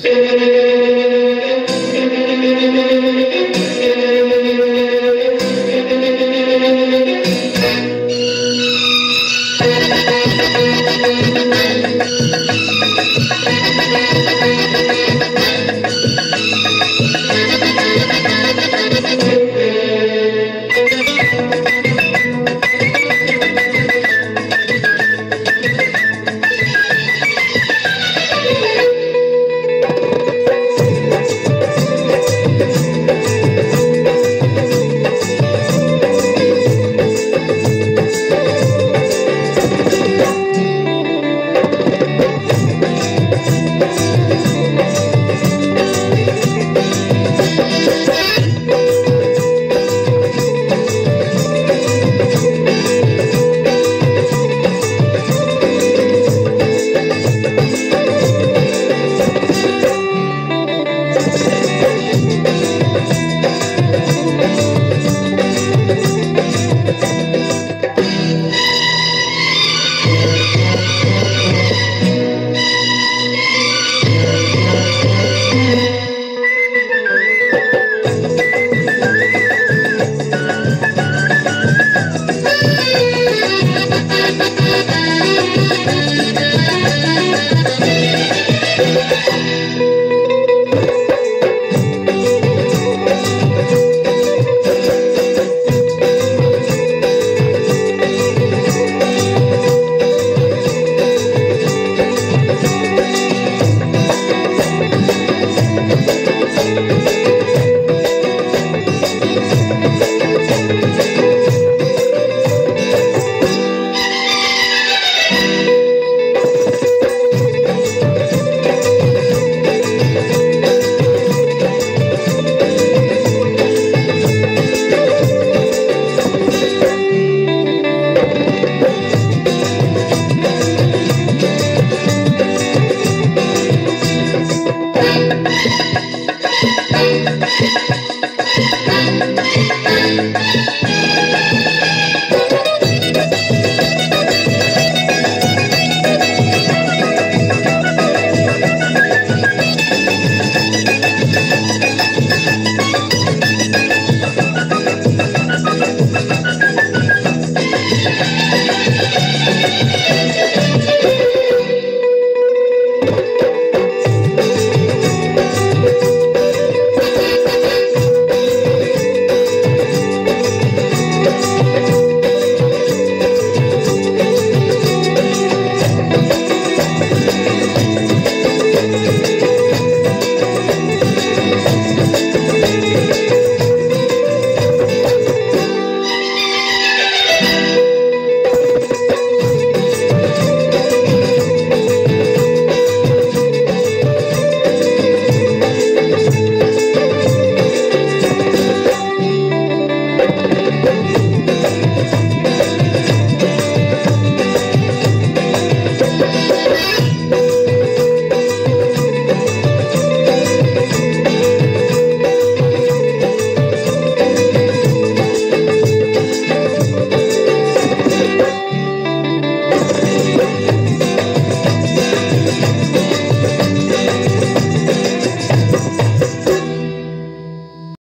Thank Thank you.